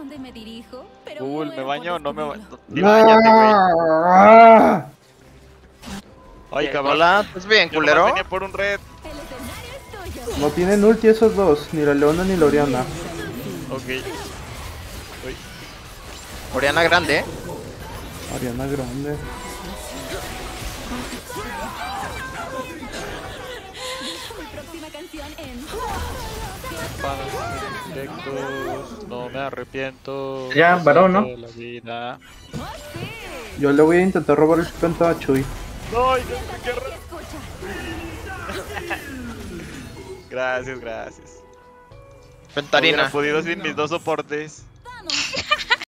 dónde me dirijo, pero Google, ¿me baño o no me baño? bañate, güey. Ah. Ay, cabrón. Hola, ¿estás bien, Yo culero? por un red. No tienen ulti esos dos, ni la Leona ni la Oriana. Ok. Uy. Oriana grande, ¿eh? Oriana grande. Mi próxima canción en directos, no me arrepiento. Ya, varón, ¿no? La vida. Yo le voy a intentar robar el penta a Chuy. No, yo-. Gracias, gracias. Pentarina. Hubiera podido sin mis dos soportes.